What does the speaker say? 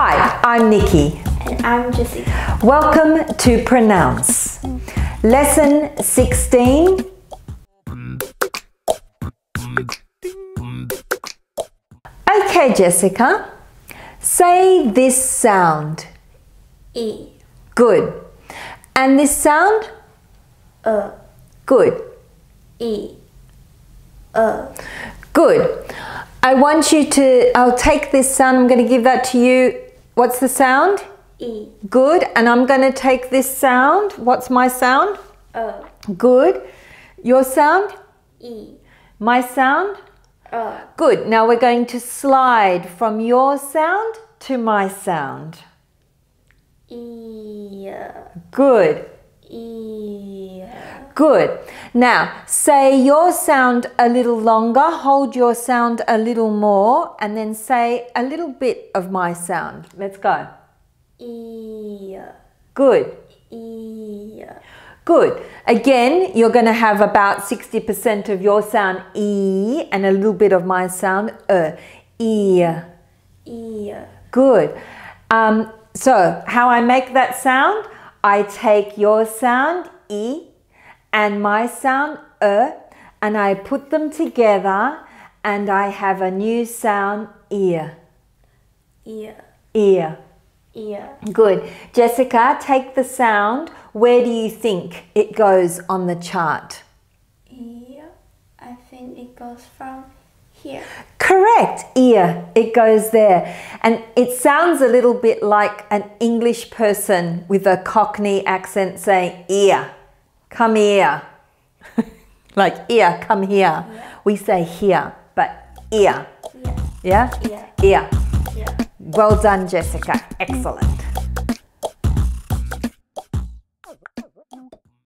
Hi, I'm Nikki. And I'm Jessica. Welcome to Pronounce. Lesson 16. Okay, Jessica. Say this sound. E. Good. And this sound? Uh. Good. E. Uh. Good. I want you to, I'll take this sound, I'm going to give that to you. What's the sound? E. Good. And I'm going to take this sound. What's my sound? Uh. Good. Your sound? E. My sound? Uh. Good. Now we're going to slide from your sound to my sound. E. Good. E. Good. Now say your sound a little longer, hold your sound a little more, and then say a little bit of my sound. Let's go. E. Good. E. Good. Again, you're going to have about 60% of your sound E and a little bit of my sound E. E. E. Good. Um, so, how I make that sound? I take your sound E and my sound E and I put them together and I have a new sound ear. E. Ear. E. Good. Jessica, take the sound. Where do you think it goes on the chart? Ear. I think it goes from here. Correct, ear. It goes there. And it sounds a little bit like an English person with a Cockney accent saying, ear, come here. like, ear, come here. We say here, but ear. Yeah. Yeah? Yeah. Ear. Yeah. Well done, Jessica. Excellent.